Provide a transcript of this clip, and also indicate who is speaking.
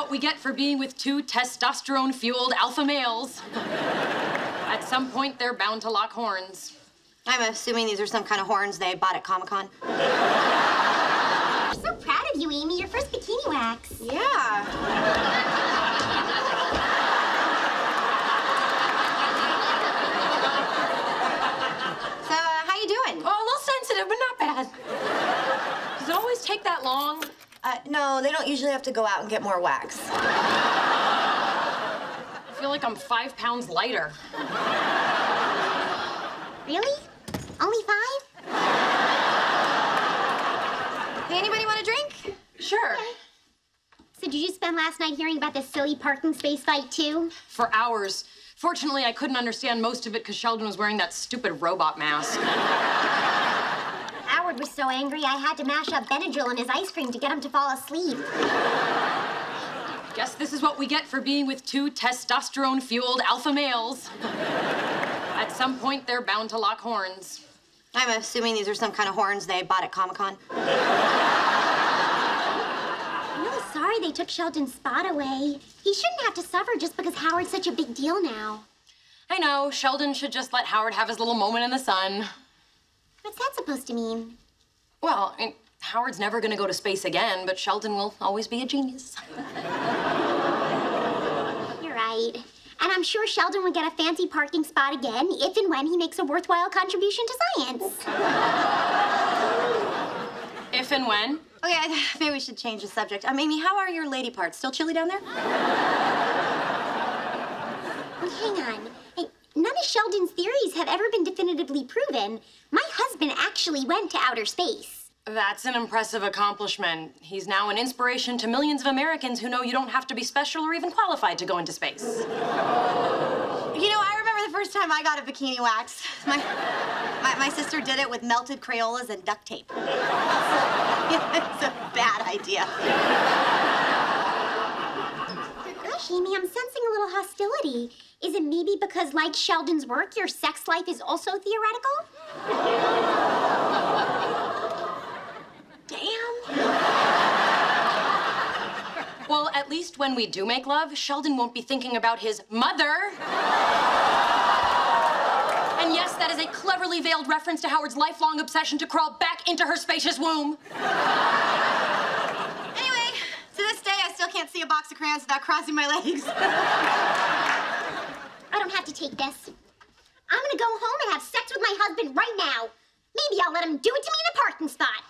Speaker 1: what we get for being with two testosterone fueled alpha males. At some point, they're bound to lock horns.
Speaker 2: I'm assuming these are some kind of horns they bought at Comic Con.
Speaker 3: I'm so proud of you, Amy. Your first bikini wax.
Speaker 2: Yeah. so, uh, how you doing?
Speaker 1: Oh, a little sensitive, but not bad. Does it always take that long?
Speaker 2: Uh, no, they don't usually have to go out and get more wax.
Speaker 1: I feel like I'm five pounds lighter.
Speaker 3: Really? Only five?
Speaker 2: Hey, anybody want a drink?
Speaker 1: Sure.
Speaker 3: So did you spend last night hearing about this silly parking space fight too?
Speaker 1: For hours. Fortunately, I couldn't understand most of it because Sheldon was wearing that stupid robot mask.
Speaker 3: Howard was so angry I had to mash up Benadryl in his ice cream to get him to fall asleep.
Speaker 1: Guess this is what we get for being with two testosterone fueled alpha males. At some point, they're bound to lock horns.
Speaker 2: I'm assuming these are some kind of horns they bought at Comic Con.
Speaker 3: I'm really sorry they took Sheldon's spot away. He shouldn't have to suffer just because Howard's such a big deal now.
Speaker 1: I know, Sheldon should just let Howard have his little moment in the sun.
Speaker 3: What's that supposed to mean?
Speaker 1: Well, I mean, Howard's never gonna go to space again, but Sheldon will always be a genius.
Speaker 3: You're right. And I'm sure Sheldon would get a fancy parking spot again if and when he makes a worthwhile contribution to science.
Speaker 1: If and when.
Speaker 2: Okay, I- maybe we should change the subject. Um, Amy, how are your lady parts? Still chilly down there?
Speaker 3: Well, hang on. Hey, none of Sheldon's theories have ever been definitively proven. My husband actually went to outer space.
Speaker 1: That's an impressive accomplishment. He's now an inspiration to millions of Americans who know you don't have to be special or even qualified to go into space.
Speaker 2: You know, I remember the first time I got a bikini wax. My, my, my sister did it with melted Crayolas and duct tape. it's a bad idea.
Speaker 3: Gosh, Amy, I'm sensing a little hostility. Is it maybe because, like Sheldon's work, your sex life is also theoretical? Damn.
Speaker 1: Well, at least when we do make love, Sheldon won't be thinking about his mother. And yes, that is a cleverly veiled reference to Howard's lifelong obsession to crawl back into her spacious womb.
Speaker 2: Anyway, to this day, I still can't see a box of crayons without crossing my legs.
Speaker 3: I don't have to take this. I'm gonna go home and have sex with my husband right now. Maybe I'll let him do it to me in a parking spot.